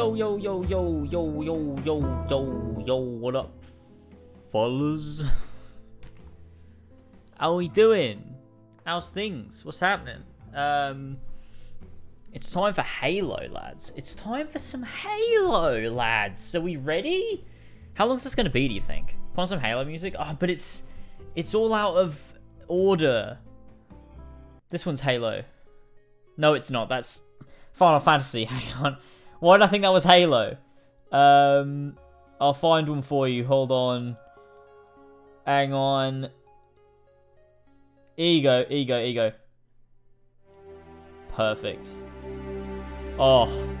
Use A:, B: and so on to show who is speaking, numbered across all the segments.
A: Yo, yo, yo, yo, yo, yo, yo, yo, yo, what up, fellas? How we doing? How's things? What's happening? Um, it's time for Halo, lads. It's time for some Halo, lads. Are we ready? How long is this to be, do you think? On some Halo music? Oh, but it's, it's all out of order. This one's Halo. No, it's not. That's Final Fantasy. Hang on. Why did I think that was Halo? Um, I'll find one for you. Hold on. Hang on. Ego, ego, go. Here you go. Here you go. Perfect. Oh.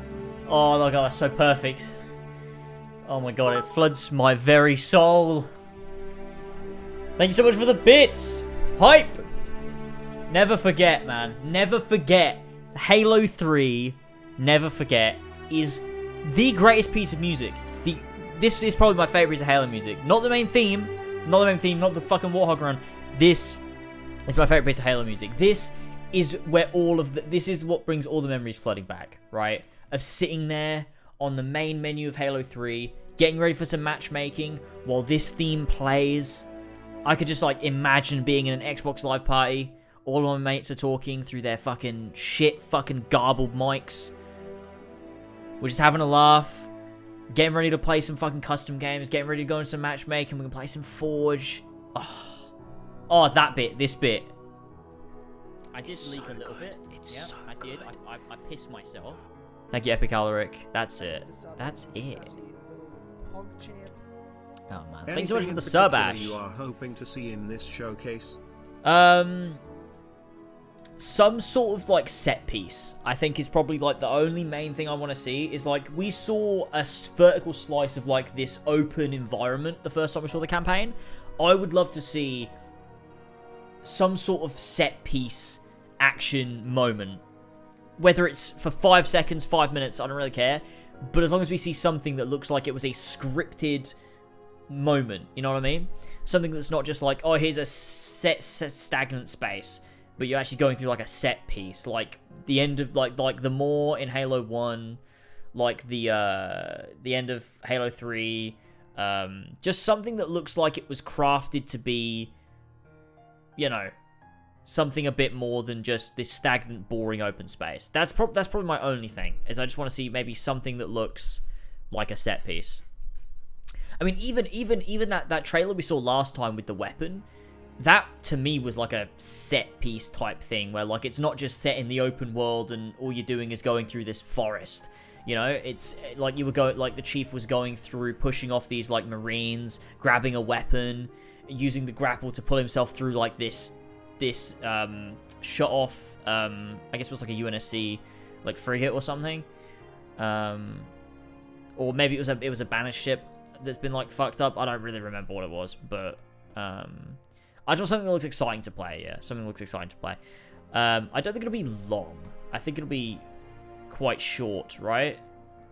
A: Oh my god, that's so perfect. Oh my god, it floods my very soul. Thank you so much for the bits. Hype. Never forget, man. Never forget. Halo 3, never forget, is the greatest piece of music. The This is probably my favorite piece of Halo music. Not the main theme. Not the main theme. Not the fucking Warthog run. This is my favorite piece of Halo music. This is where all of the... This is what brings all the memories flooding back, right? Of sitting there on the main menu of Halo 3, getting ready for some matchmaking while this theme plays. I could just, like, imagine being in an Xbox Live party all of my mates are talking through their fucking shit, fucking garbled mics. We're just having a laugh, getting ready to play some fucking custom games, getting ready to go into some matchmaking. We can play some Forge. Oh, oh that bit, this bit. I did
B: It's
A: leak
B: so
A: a little
B: good.
A: bit.
B: It's
A: yeah,
B: so
A: I did.
B: good.
A: I, I, I pissed myself. Thank you, Epic Alaric. That's it. That's it. Oh man, thanks so much for
C: Anything
A: the sub, Ash.
C: You are hoping to see in this showcase.
A: Um, some sort of like set piece. I think is probably like the only main thing I want to see is like we saw a vertical slice of like this open environment the first time we saw the campaign. I would love to see some sort of set piece action moment, whether it's for five seconds, five minutes. I don't really care, but as long as we see something that looks like it was a scripted moment. You know what I mean? Something that's not just like, oh, here's a set, set stagnant space, but you're actually going through like a set piece, like the end of like like the more in Halo One, like the uh the end of Halo Three, um, just something that looks like it was crafted to be, you know, something a bit more than just this stagnant, boring open space. That's prob- that's probably my only thing. Is I just want to see maybe something that looks like a set piece. I mean, even even even that that trailer we saw last time with the weapon, that to me was like a set piece type thing where like it's not just set in the open world and all you're doing is going through this forest. You know, it's like you were going like the chief was going through pushing off these like marines, grabbing a weapon, using the grapple to pull himself through like this this um shut off um I guess it was like a UNSC like frigate or something. Um or maybe it was a it was a banished ship that's been like fucked up. I don't really remember what it was, but um, I just want something that looks exciting to play. Yeah, something that looks exciting to play. Um, I don't think it'll be long. I think it'll be quite short, right?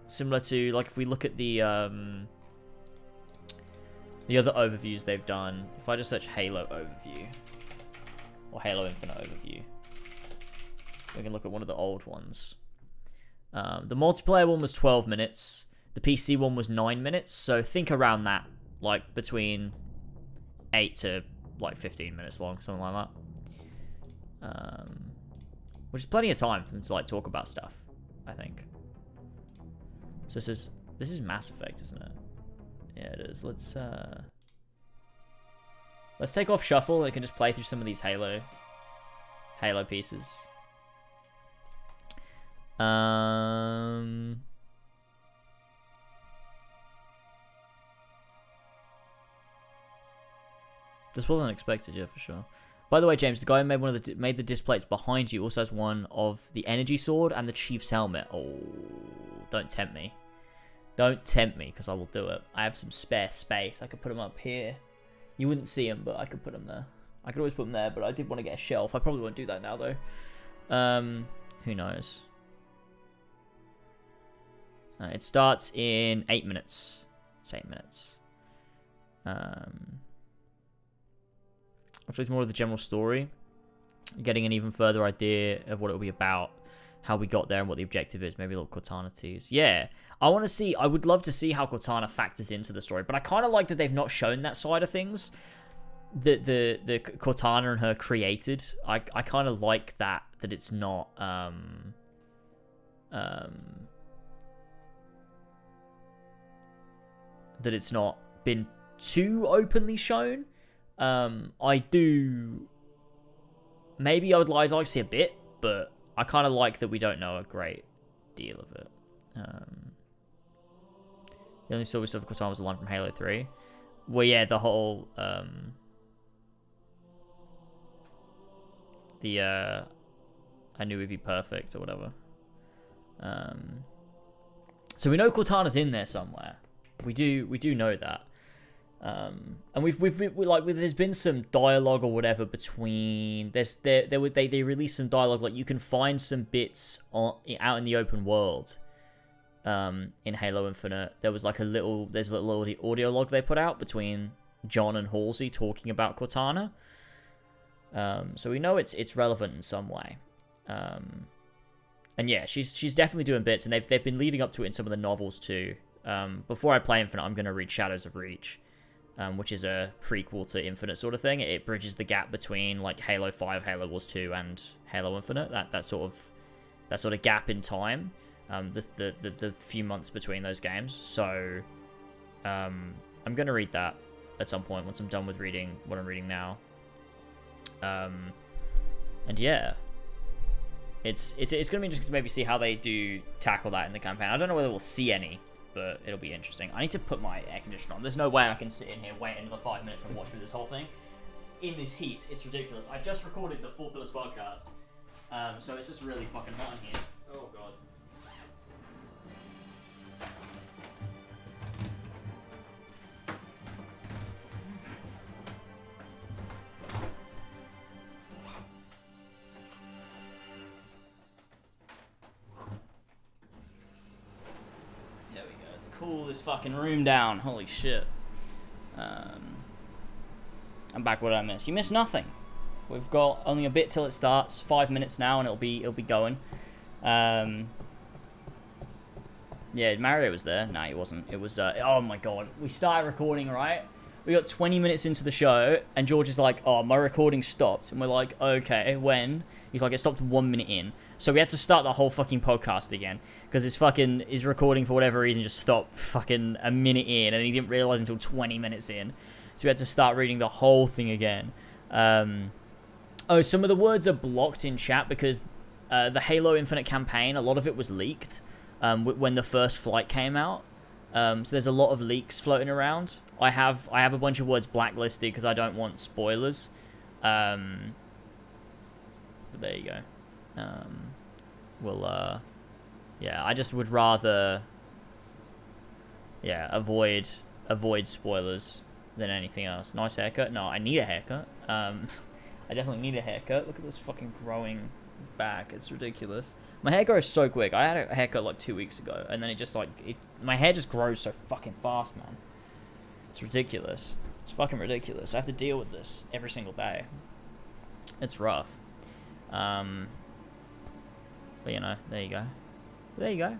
A: Similar to like if we look at the um, the other overviews they've done. If I just search Halo overview or Halo Infinite overview, we can look at one of the old ones. Um, the multiplayer one was 12 minutes. The PC one was 9 minutes. So think around that. Like between 8 to like 15 minutes long. Something like that. Um, which is plenty of time for them to like talk about stuff. I think. So this is this is Mass Effect, isn't it? Yeah, it is. Let's uh Let's take off shuffle and can just play through some of these Halo Halo pieces. Um This wasn't expected, yeah, for sure. By the way, James, the guy who made one of the made the displays behind you also has one of the energy sword and the chief's helmet. Oh, don't tempt me. Don't tempt me, because I will do it. I have some spare space. I could put them up here. You wouldn't see them, but I could put them there. I could always put them there, but I did want to get a shelf. I probably won't do that now, though. Um, who knows? Uh, it starts in eight minutes. It's eight minutes. Um, Show you more of the general story, getting an even further idea of what it'll be about. how we got there and what the objective is. Maybe a little Cortana tease. Yeah, I want to see. I would love to see how Cortana factors into the story, but I kind of like that they've not shown that side of things. The the the Cortana and her created. I I kind of like that that it's not um um that it's not been too openly shown. Um, I do. Maybe I would like, like to see a bit, but I kind of like that we don't know a great deal of it. Um, the only story we saw of Cortana was the line from Halo 3. Well, yeah, the whole. Um, the. Uh, I knew we'd be perfect or whatever. Um, so we know Cortana's in there somewhere. We do we do know that. Um, and we've, we've, we like there's been some dialogue or whatever between there's there there were they they released some dialogue like you can find some bits on out in the open world um in Halo Infinite. There was like a little there's a little audio log they put out between John and Halsey talking about Cortana. Um so we know it's it's relevant in some way. Um and yeah she's she's definitely doing bits and they've they've been leading up to it in some of the novels too. Um, before I play Infinite, I'm going to read Shadows of Reach, um, which is a prequel to Infinite sort of thing. It bridges the gap between like Halo 5, Halo Wars 2, and Halo Infinite. That that sort of that sort of gap in time, um, the, the, the the few months between those games. So, um, I'm going to read that at some point once I'm done with reading what I'm reading now. Um, and yeah, it's it's it's going to be interesting to maybe see how they do tackle that in the campaign. I don't know whether we'll see any but it'll be interesting. I need to put my air conditioner on. There's no way I can sit in here, wait another five minutes, and watch through this whole thing in this heat. It's ridiculous. I just recorded the Four Pillars podcast, um, so it's just really fucking hot in here. Oh god. This fucking room down. Holy shit. Um, I'm back. What I missed? You missed nothing. We've got only a bit till it starts. Five minutes now, and it'll be it'll be going. Um, yeah, Mario was there. No, he wasn't. It was. Uh, oh my god. We started recording right. We got 20 minutes into the show, and George is like, "Oh, my recording stopped," and we're like, "Okay, when?" He's like, "It stopped one minute in." So we had to start the whole fucking podcast again because his fucking his recording for whatever reason just stopped fucking a minute in, and he didn't realize until 20 minutes in. So we had to start reading the whole thing again. Um, oh, some of the words are blocked in chat because uh, the Halo Infinite campaign, a lot of it was leaked um, when the first flight came out. Um, so there's a lot of leaks floating around. I have I have a bunch of words blacklisted because I don't want spoilers. Um, but there you go. Um, we'll, uh, yeah, I just would rather, yeah, avoid avoid spoilers than anything else. Nice haircut. No, I need a haircut. Um, I definitely need a haircut. Look at this fucking growing back. It's ridiculous. My hair grows so quick. I had a haircut like two weeks ago, and then it just like it. My hair just grows so fucking fast, man. It's ridiculous. It's fucking ridiculous. I have to deal with this every single day. It's rough. Um, but you know, there you go. There you go.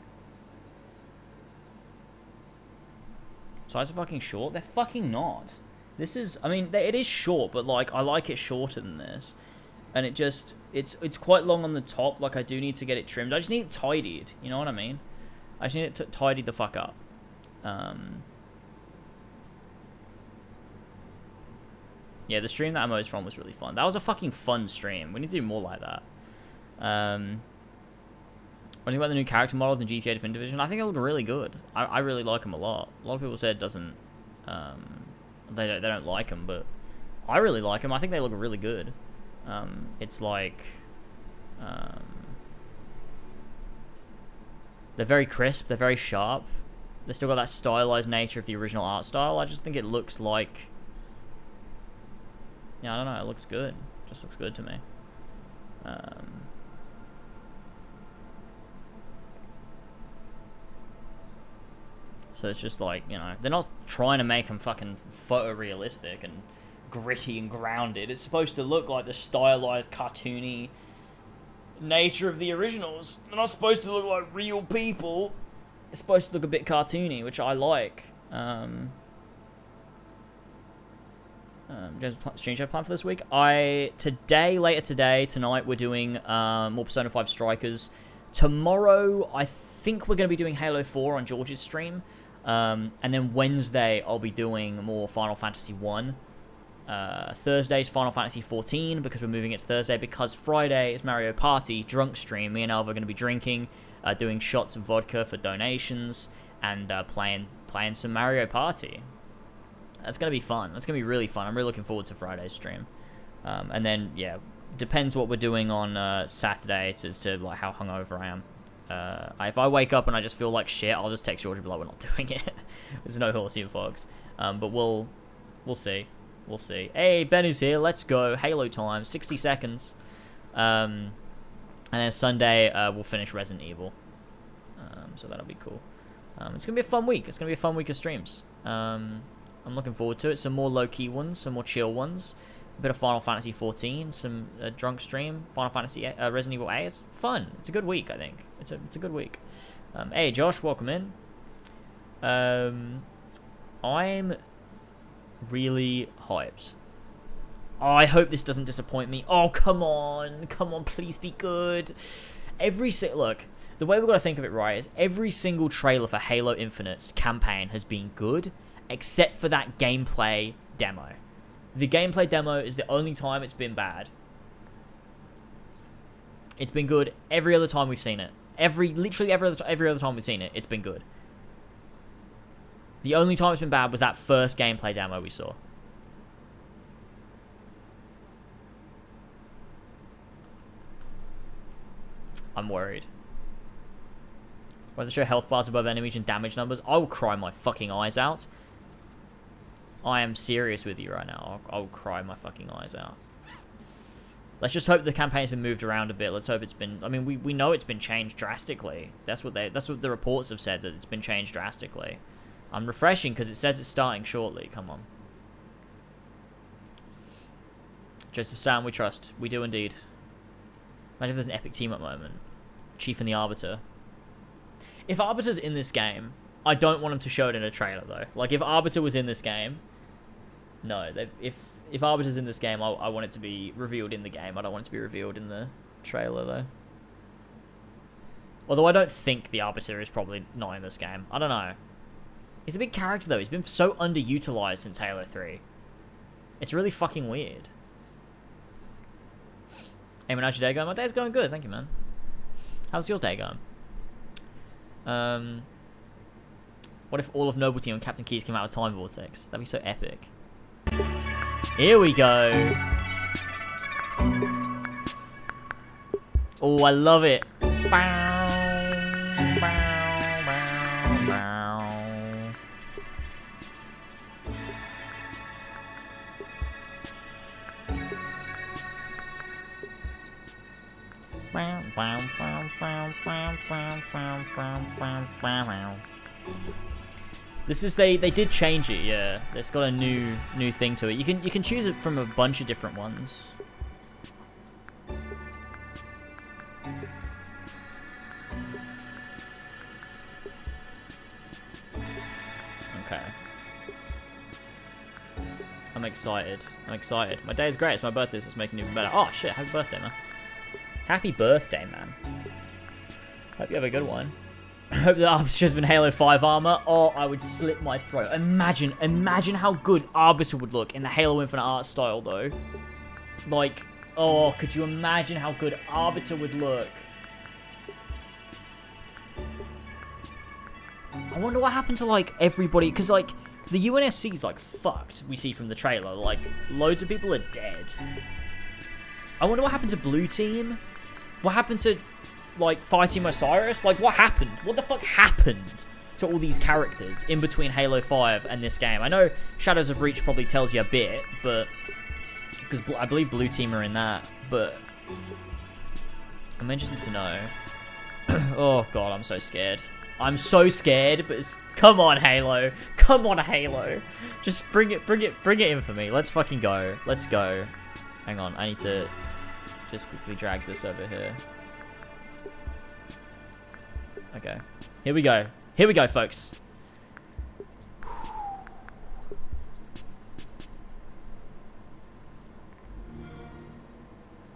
A: Size are fucking short? They're fucking not. This is, I mean, it is short, but like, I like it shorter than this. And it just, it's it's quite long on the top, like I do need to get it trimmed. I just need it tidied, you know what I mean? I just need it to tidy the fuck up. Um, yeah, the stream that I'm most from was really fun. That was a fucking fun stream. We need to do more like that. Um, what do you think about the new character models in GTA Definitive Edition? I think they look really good. I, I really like them a lot. A lot of people said it doesn't, um, they don't, they don't like them, but I really like them. I think they look really good. Um, it's like, um, they're very crisp. They're very sharp. They still got that stylized nature of the original art style. I just think it looks like, yeah, I don't know. It looks good. It just looks good to me. Um, So it's just like, you know, they're not trying to make them fucking photorealistic and gritty and grounded. It's supposed to look like the stylized, cartoony, nature of the originals. They're not supposed to look like real people. It's supposed to look a bit cartoony, which I like. Um, um, James stream show plan for this week. I today, later today, tonight, we're doing um, more Persona 5 Strikers. Tomorrow, I think we're going to be doing Halo 4 on George's stream. Um, and then Wednesday, I'll be doing more Final Fantasy 1. Uh, Thursday's Final Fantasy 14 because we're moving it to Thursday. Because Friday is Mario Party drunk stream. Me and Alva are going to be drinking, uh, doing shots of vodka for donations, and uh, playing playing some Mario Party. That's to be fun. That's to be really fun. I'm really looking forward to Friday's stream. Um, and then, yeah, depends what we're doing on uh, Saturday as to like how hungover I am. Uh, if I wake up and I just feel like shit, I'll just text George and be like, "We're not doing it." There's no horse here, folks. Um, but we'll we'll see. We'll see. Hey, Ben is here. Let's go. Halo time. 60 seconds. Um, and then Sunday, uh, we'll finish Resident Evil. Um, so that'll be cool. Um, it's going to be a fun week. It's going to be a fun week of streams. Um, I'm looking forward to it. Some more low-key ones, some more chill ones. A bit of Final Fantasy 14, some uh, drunk stream, Final Fantasy uh, Resident Evil 8. It's fun. It's a good week, I think. It's a, it's a good week. Um, hey, Josh, welcome in. Um, I'm really hyped. Oh, I hope this doesn't disappoint me. Oh, come on. Come on, please be good. Every si- look, the way we've got to think of it right is every single trailer for Halo Infinite's campaign has been good, except for that gameplay demo. The gameplay demo is the only time it's been bad. It's been good every other time we've seen it. Every, literally every other, every other time we've seen it, it's been good. The only time it's been bad was that first gameplay demo we saw. I'm worried. Whether show health bars above enemies and damage numbers, I will cry my fucking eyes out. I am serious with you right now. I'll, I'll cry my fucking eyes out. Let's just hope the campaign's been moved around a bit. Let's hope it's been. I mean, we, we know it's been changed drastically. That's what they. That's what the reports have said that it's been changed drastically. I'm refreshing because it says it's starting shortly. Come on. Joseph Sam, we trust. We do indeed. Imagine if there's an epic team-up moment. Chief and the Arbiter. If Arbiter's in this game, I don't want him to show it in a trailer, though. Like, if Arbiter was in this game... No, if if Arbiter's in this game, I, I want it to be revealed in the game. I don't want it to be revealed in the trailer, though. Although I don't think the Arbiter is probably not in this game. I don't know. He's a big character, though. He's been so underutilized since Halo 3. It's really fucking weird. Hey, man, how's your day going? My day's going good, thank you, man. How's your day going? Um, what if all of Noble Team and Captain Keyes came out of Time Vortex? That'd be so epic. Here we go. Oh, I love it. This is they they did change it, yeah. It's got a new new thing to it. You can you can choose it from a bunch of different ones. Okay. I'm excited. I'm excited. My day is great. It's my birthday, so it's making it even better. Oh shit, happy birthday, man. Happy birthday, man. Hope you have a good one. I hope the Arbiter's been Halo 5 armor. Oh, I would slit my throat. Imagine, imagine how good Arbiter would look in the Halo Infinite art style, though. Like, oh, could you imagine how good Arbiter would look? I wonder what happened to, like, everybody, because, like, the UNSC is, like, fucked, we see from the trailer. Like, loads of people are dead. I wonder what happened to Blue Team? What happened to, like, Fireteam Osiris? Like, what happened? What the fuck happened to all these characters in between Halo 5 and this game? I know Shadows of Reach probably tells you a bit, but... Because I believe Blue Team are in that, but... I'm interested to know. oh, God, I'm so scared. I'm so scared, but come on, Halo. Come on, Halo. Just bring it, bring it, bring it in for me. Let's fucking go. Let's go. Hang on, I need to just quickly drag this over here. Okay. Here we go. Here we go, folks.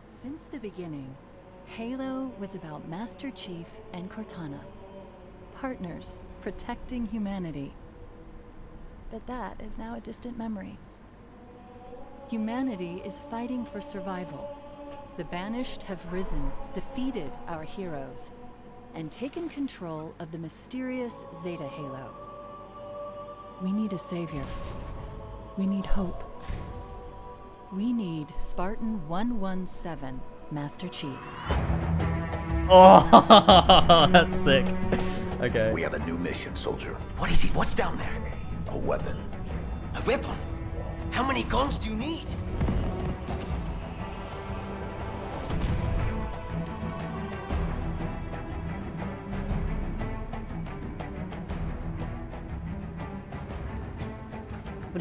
B: Since the beginning, Halo was about Master Chief and Cortana. Partners protecting humanity. But that is now a distant memory. Humanity is fighting for survival. The Banished have risen, defeated our heroes, and taken control of the mysterious Zeta Halo. We need a savior. We need hope. We need Spartan 117, Master Chief.
A: Oh, that's sick. Okay.
D: We have a new mission, soldier.
E: What is it? What's down there?
D: A weapon.
E: A weapon? How many guns do you need?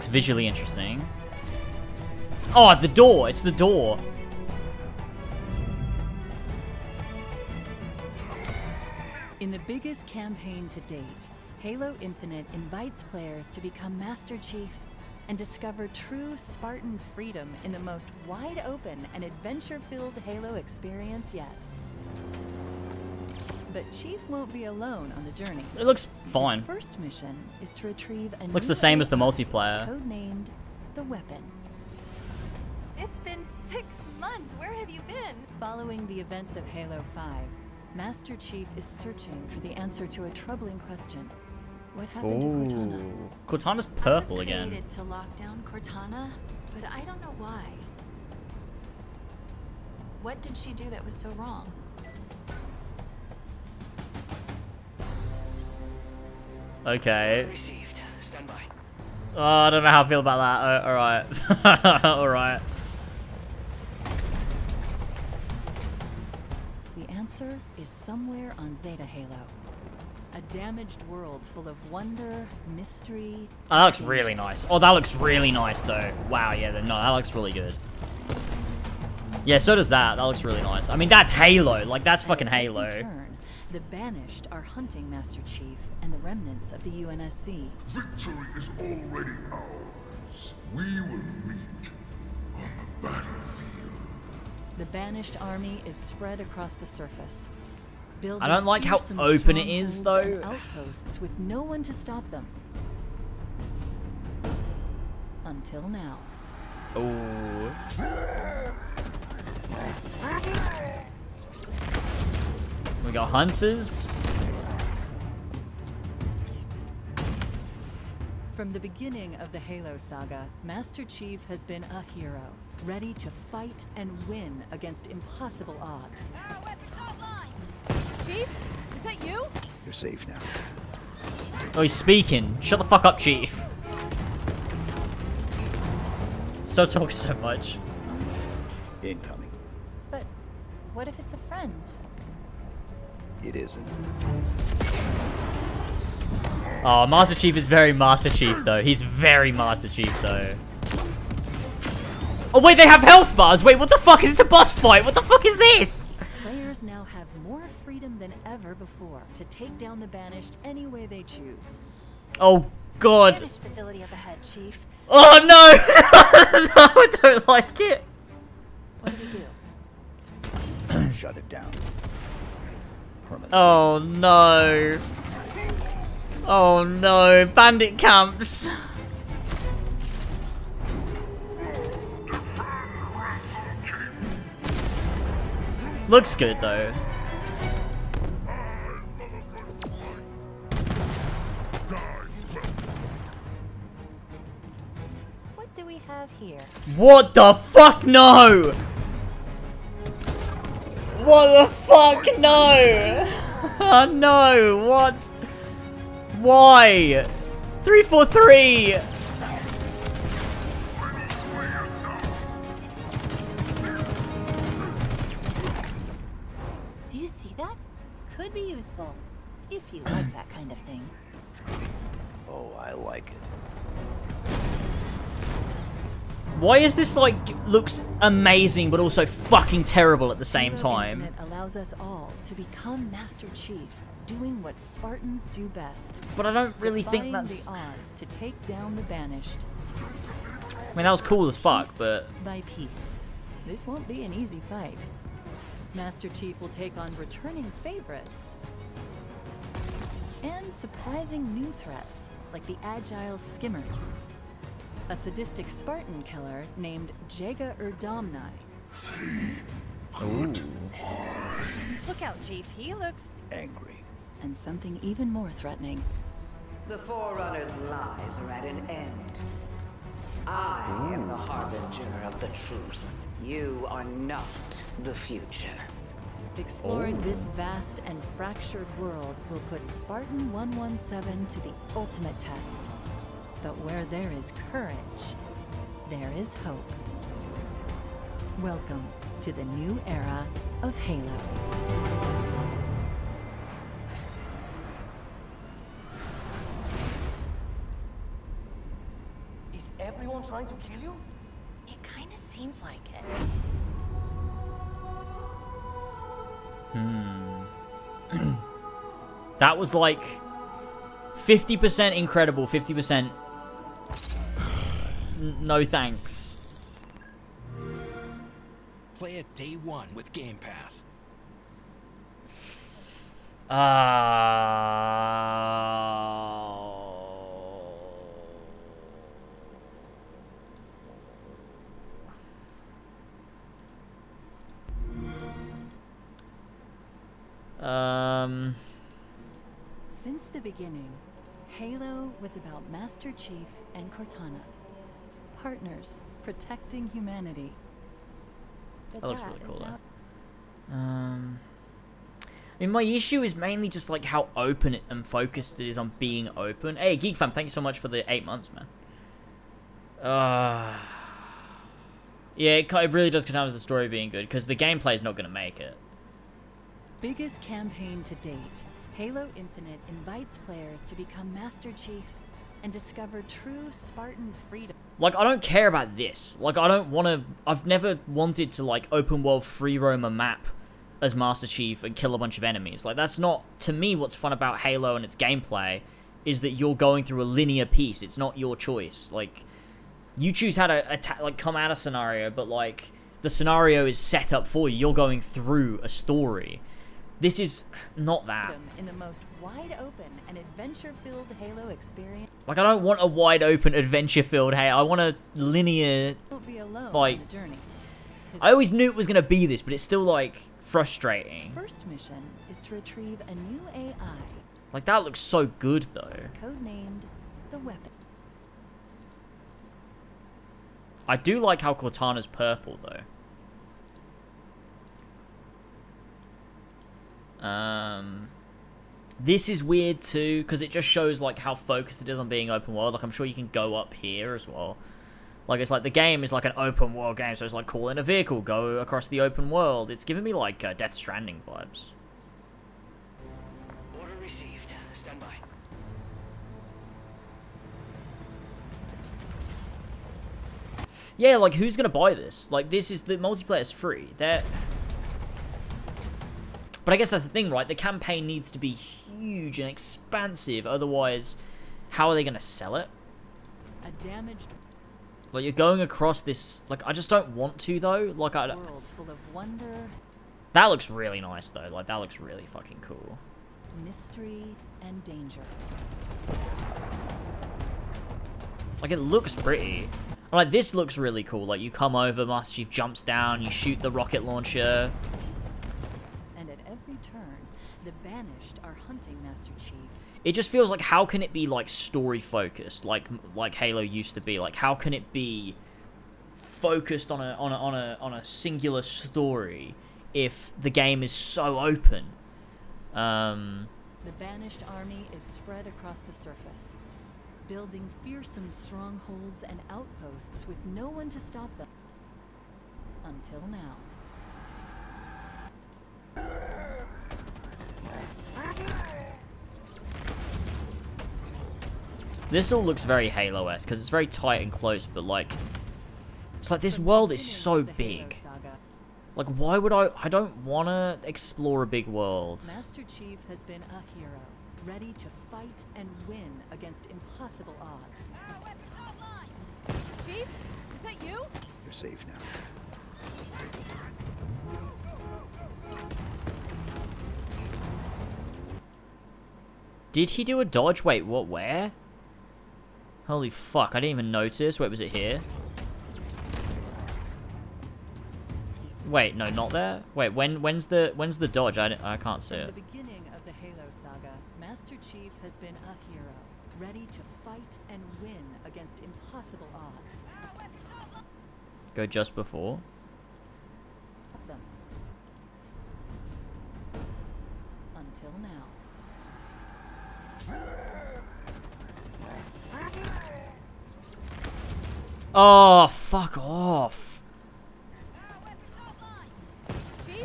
A: Looks visually interesting. Oh, the door. It's the door.
B: In the biggest campaign to date, Halo Infinite invites players to become Master Chief and discover true Spartan freedom in the most wide open and adventure filled Halo experience yet. But Chief won't be alone on the journey.
A: It looks fine.
B: His first mission is to retrieve a
A: Looks
B: new
A: the same as the
B: artifact
A: multiplayer.
B: Codenamed the Weapon.
F: It's been six months. Where have you been?
B: Following the events of Halo 5, Master Chief is searching for the answer to a troubling question. What happened to Cortana?
A: Ooh. Cortana's
F: I
A: purple
F: was
A: again.
F: created to lock down Cortana, but I don't know why. What did she do that was so wrong?
A: Okay.
E: Received. Stand by.
A: Oh, I don't know how I feel about that. Uh, alright. alright.
B: The answer is somewhere on Zeta Halo. A damaged world full of wonder, mystery.
A: Oh, that looks really nice. Oh, that looks really nice, though. Wow, yeah, no, that looks really good. Yeah, so does that. That looks really nice. I mean, that's Halo. Like, that's fucking
B: At every
A: Halo.
B: Turn, the Banished are hunting Master Chief and the remnants of the UNSC.
G: Victory is already ours. We will meet on the battlefield.
B: The Banished army is spread across the surface.
A: I don't like how open it is, though.
B: Outposts with no one to stop them. Until now.
A: Ooh. We got hunters.
B: From the beginning of the Halo saga, Master Chief has been a hero, ready to fight and win against impossible odds.
F: Chief, is that you?
D: You're safe now.
A: Oh, he's speaking. Shut the fuck up, Chief. Stop talking so much.
D: Incoming.
F: But what if it's a friend?
D: It isn't.
A: Oh, Master Chief is very Master Chief, though. He's very Master Chief, though. Oh, wait, they have health bars! Wait, what the fuck? Is this a boss fight? What the fuck is this?
B: Players now have more freedom than ever before to take down the Banished any way they choose.
A: Oh, God.
F: Banished facility up ahead, Chief.
A: Oh, no! no, I don't like it.
B: What do we do?
D: Shut it down. Permanently.
A: Oh, no. Oh, no. Bandit camps. Looks good, though.
F: What do we have here?
A: What the fuck? No! What the fuck? No! Oh no! What? Why? 343!
F: Do you see that?
B: Could be useful, if you like that kind of thing.
D: Oh, I like it.
A: Why is this like looks amazing but also fucking terrible at the same time?
B: Infinite allows us all to become Master Chief, doing what Spartans do best.
A: But I don't really think that's.
B: the odds to take down the banished.
A: I mean, that was cool as fuck,
B: piece
A: but
B: by piece. This won't be an easy fight. Master Chief will take on returning favorites and surprising new threats like the agile skimmers, a sadistic Spartan killer named Jega 'Rdomnai,
F: Look out, Chief. He looks.
D: Angry.
B: and something even more threatening.
H: The Forerunner's lies are at an end. I am the harbinger of the truth. You are not the future.
B: Exploring oh. this vast and fractured world will put Spartan 117 to the ultimate test. But where there is courage, there is hope. Welcome to the new era of Halo.
E: Is everyone trying to kill you?
F: It kind of seems like it. Hmm.
A: that was like 50% incredible, 50% n- no thanks.
I: Play it day one with Game Pass.
A: Uh, um.
B: Since the beginning, Halo was about Master Chief and Cortana. Partners protecting humanity. But
A: That looks
B: that
A: really cool, though. Um, I mean, my issue is mainly just like how open and focused it is on being open. Hey, Geek Fam, thank you so much for the eight months, man. Uh, yeah, it, it really does come down to the story being good because the gameplay is not going to make it.
B: Biggest campaign to date, Halo Infinite invites players to become Master Chief and discover true Spartan freedom.
A: Like, I don't care about this. Like, I don't want to. I've never wanted to like open world free roam a map as Master Chief and kill a bunch of enemies. Like, that's not to me what's fun about Halo and its gameplay is that you're going through a linear piece. It's not your choice. Like, you choose how to attack, like come out a scenario, but like the scenario is set up for you. You're going through a story. This is not that.
B: in the most wide open and adventure filled Halo experience.
A: Like, I don't want a wide open adventure filled. Hey, I want a linear. Like-
B: journey.
A: I always knew it was gonna be this, but it's still like frustrating.
B: first mission is to retrieve a new AI,
A: Like that looks so good though.
B: codenamed the Weapon.
A: I do like how Cortana's purple though. Um, this is weird too because it just shows like how focused it is on being open world. Like I'm sure you can go up here as well. Like it's like the game is like an open world game, so it's like call in a vehicle, go across the open world. It's giving me like uh, Death Stranding vibes.
E: Order received. Stand by.
A: Yeah, like who's gonna buy this? Like this is the multiplayer is free. They're But I guess that's the thing, right? The campaign needs to be huge and expansive, otherwise how are they gonna sell it?
B: A damaged
A: Like you're going across this like I just don't want to though. Like I
B: world full of wonder,
A: that looks really nice though. Like that looks really fucking cool.
B: mystery, and danger.
A: Like it looks pretty. Like this looks really cool. Like you come over, Master Chief jumps down, you shoot the rocket launcher.
B: Hunting Master Chief.
A: it just feels like how can it be like story focused like like Halo used to be like how can it be focused on a on a on a on a singular story if the game is so open um
B: The Banished army is spread across the surface, building fearsome strongholds and outposts with no one to stop them. Until now.
A: This all looks very Halo-esque because it's very tight and close but like It's like this world is so
B: of the Halo
A: big. Like, why would I? I don't want to explore a big world.
B: Master Chief has been a hero, ready to fight and win against impossible odds.
F: Chief, is that you?
D: You're safe now.
A: Did he do a dodge? Wait, what? Where? Holy fuck! I didn't even notice. Wait, was it here? Wait, no, not there. Wait, when? When's the? When's the dodge? I, I can't see
B: From
A: it.
B: the beginning of the Halo saga, Master Chief has been a hero, ready to fight and win against impossible odds.
A: Go just before.
B: Until now.
A: Oh, fuck off.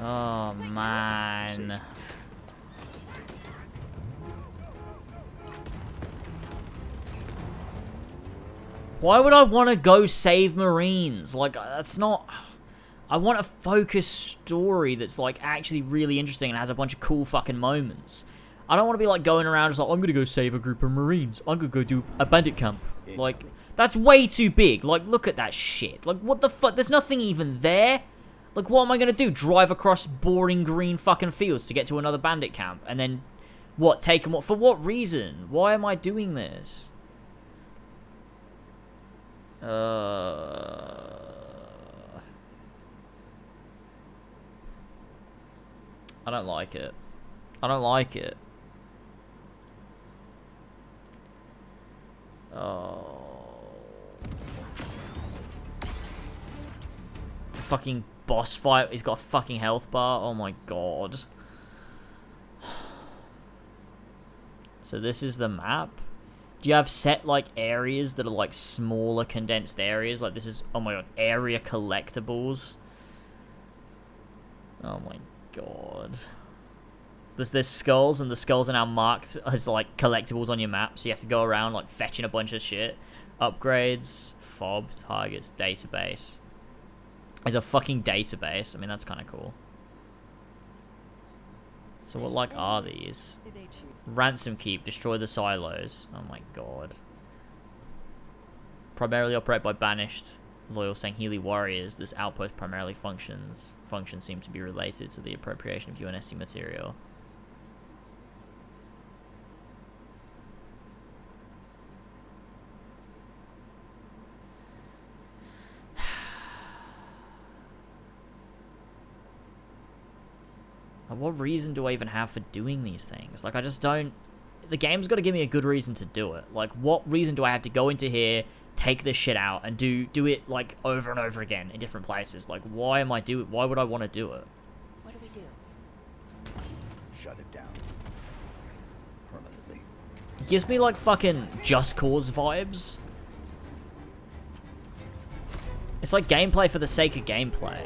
A: Oh man. Why would I want to go save Marines? Like, uh, that's not... I want a focused story that's, like, actually really interesting and has a bunch of cool fucking moments. I don't want to be, like, going around just like, I'm gonna go save a group of Marines. I'm gonna go do a bandit camp. Like, that's way too big. Like, look at that shit. Like, what the fuck? There's nothing even there. Like, what am I gonna do? Drive across boring green fucking fields to get to another bandit camp? And then, what, take them... What? For what reason? Why am I doing this? Uh... I don't like it. I don't like it. Oh. Fucking boss fight. He's got a fucking health bar. Oh my god. So this is the map. Do you have set like areas that are like smaller condensed areas? Like this is oh my god, area collectibles. Oh my god. There's there's skulls and the skulls are now marked as like collectibles on your map, so you have to go around like fetching a bunch of shit. Upgrades, fob, targets, database. There's a fucking database. I mean that's kinda cool. So what like are these? Ransom keep, destroy the silos. Oh my god. Primarily operated by banished loyal Sangheili warriors, this outpost primarily functions functions seem to be related to the appropriation of UNSC material. Like, what reason do I even have for doing these things? Like, I just don't... The game's got to give me a good reason to do it. Like, what reason do I have to go into here, take this shit out, and do do it, like, over and over again in different places? Like, why am I do it? Why would I want to do it?
B: What do we do?
D: Shut it down. Permanently.
A: It gives me, like, fucking Just Cause vibes. It's like gameplay for the sake of gameplay.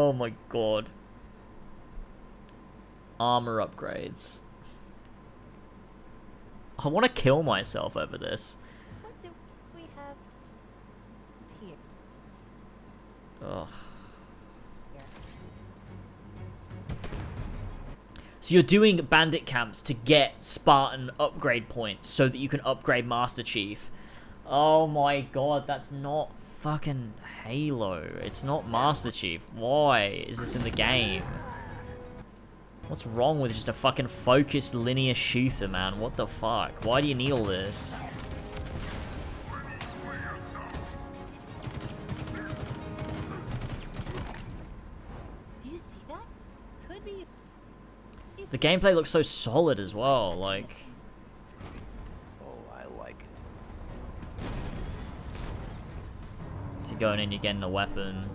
A: Oh my god. Armor upgrades. I want to kill myself over this.
F: What do we have here?
A: Ugh. So you're doing bandit camps to get Spartan upgrade points so that you can upgrade Master Chief. Oh my god, that's not fucking Halo. It's not Master Chief. Why is this in the game? What's wrong with just a fucking focused linear shooter, man? What the fuck? Why do you need all this?
F: Do you see that? Could be.
A: The gameplay looks so solid as well, like... going in, you're getting a weapon.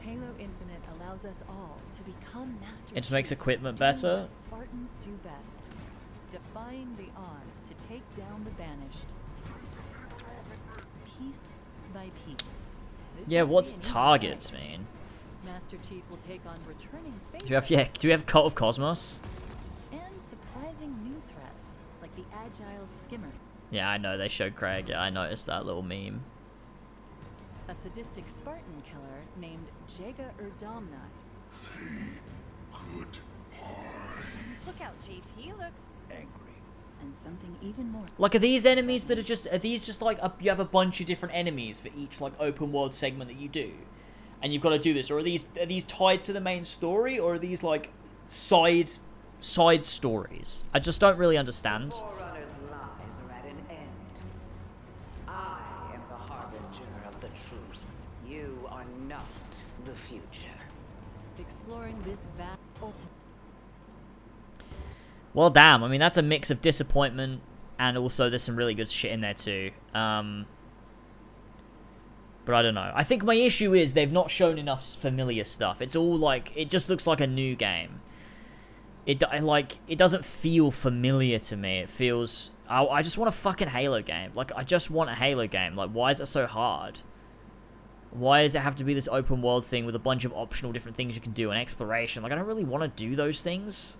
B: Halo Infinite allows us all to become Master
A: It makes equipment better.
B: Spartans do best, defying the odds to take down the banished, piece by piece. This
A: Yeah, what's targets mean?
B: Master Chief will take on returning
A: Do we have yeah? Do we have Cult of Cosmos?
B: and surprising new threats like the agile skimmer,
A: Yeah, I know they showed Craig. Yeah, I noticed that little meme.
B: A sadistic Spartan killer named Jega 'Rdomnai.
G: Say good
F: Look out, Chief. He looks
D: Angry.
B: and something even more.
A: Like, are these enemies that are just are these just like a, you have a bunch of different enemies for each like open world segment that you do, and you've got to do this, or are these are these tied to the main story, or are these like side side stories? I just don't really understand.
H: Forerunner's lies are at an end. I am the harbinger of the truth. You are not the future.
B: Exploring this vast ultimate.
A: Well, damn. I mean, that's a mix of disappointment and also there's some really good shit in there too. Um, but I don't know. I think my issue is they've not shown enough familiar stuff. It's all like it just looks like a new game. It like it doesn't feel familiar to me. It feels I, I just want a fucking Halo game. Like I just want a Halo game. Like why is it so hard? Why does it have to be this open world thing with a bunch of optional different things you can do and exploration? Like I don't really want to do those things.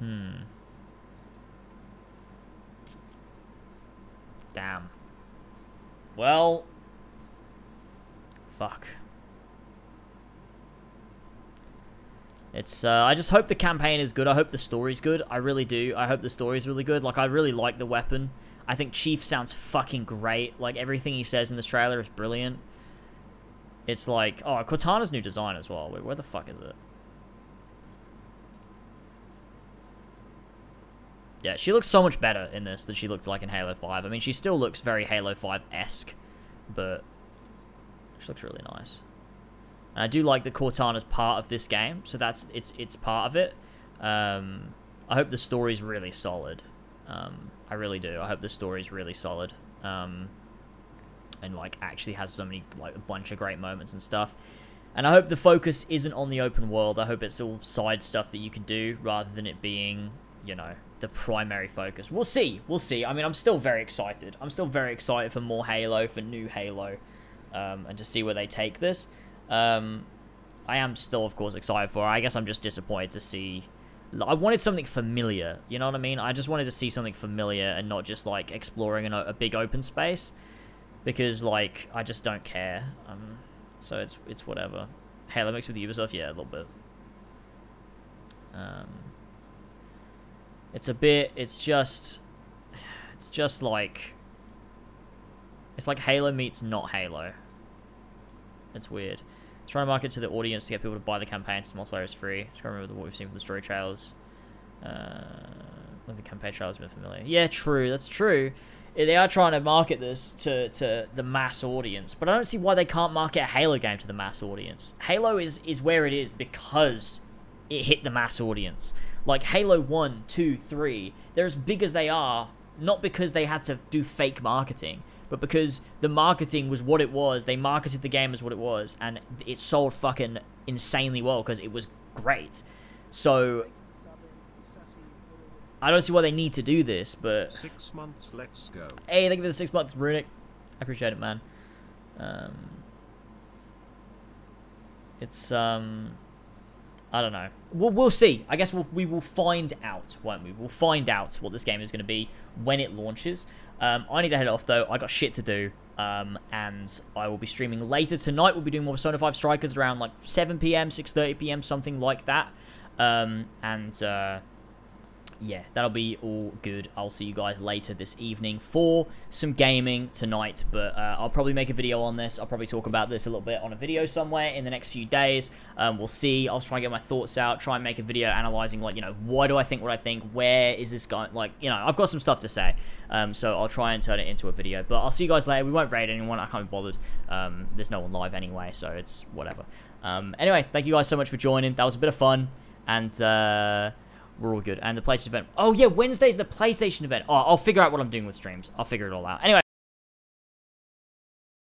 A: Hmm. Damn. Well. Fuck. It's, uh, I just hope the campaign is good. I hope the story's good. I really do. I hope the story's really good. Like, I really like the weapon. I think Chief sounds fucking great. Like, everything he says in this trailer is brilliant. It's like, oh, Cortana's new design as well. Wait, where the fuck is it? Yeah, she looks so much better in this than she looked like in Halo 5. I mean, she still looks very Halo 5-esque, but she looks really nice. And I do like that Cortana's part of this game, so that's it's it's part of it. Um, I hope the story's really solid. Um, I really do. I hope the story's really solid. Um, and like actually has so many like a bunch of great moments and stuff. And I hope the focus isn't on the open world. I hope it's all side stuff that you can do rather than it being, you know, the primary focus. We'll see. We'll see. I mean, I'm still very excited. I'm still very excited for more Halo, for new Halo, um, and to see where they take this. Um, I am still, of course, excited for. it. I guess I'm just disappointed to see. I wanted something familiar. You know what I mean? I just wanted to see something familiar and not just like exploring a, a big open space, because like I just don't care. Um, so it's it's whatever. Halo mixed with Ubisoft, yeah, a little bit. Um, it's a bit. It's just. It's just like. It's like Halo meets not Halo. It's weird. Trying to market to the audience to get people to buy the campaign. Small players free. Just remember what we've seen from the story trailers. Uh, the campaign trailers been familiar. Yeah, true. That's true. They are trying to market this to, to the mass audience, but I don't see why they can't market a Halo game to the mass audience. Halo is, is where it is because it hit the mass audience. Like Halo 1, 2, 3, they're as big as they are, not because they had to do fake marketing, but because the marketing was what it was. They marketed the game as what it was, and it sold fucking insanely well because it was great. So I don't see why they need to do this, but
C: Six months, let's go.
A: hey, thank you for the six months, Runic. I appreciate it, man. Um, it's um, I don't know. We'll we'll see. I guess we'll we will find out, won't we? We'll find out what this game is going to be when it launches. Um, I need to head off though. I got shit to do. Um, and I will be streaming later tonight. We'll be doing more Persona 5 Strikers around like 7 p.m., 6:30 p.m., something like that. Um, and uh, yeah, that'll be all good. I'll see you guys later this evening for some gaming tonight. But uh, I'll probably make a video on this. I'll probably talk about this a little bit on a video somewhere in the next few days. Um, we'll see. I'll try and get my thoughts out. Try and make a video analyzing, like, you know, why do I think what I think? Where is this going? Like, you know, I've got some stuff to say. Um, so I'll try and turn it into a video. But I'll see you guys later. We won't raid anyone. I can't be bothered. Um, there's no one live anyway, so it's whatever. Um, anyway, thank you guys so much for joining. That was a bit of fun. And, uh, we're all good. And the PlayStation event. Oh, yeah, Wednesday's the PlayStation event. Oh, I'll figure out what I'm doing with streams. I'll figure it all out. Anyway.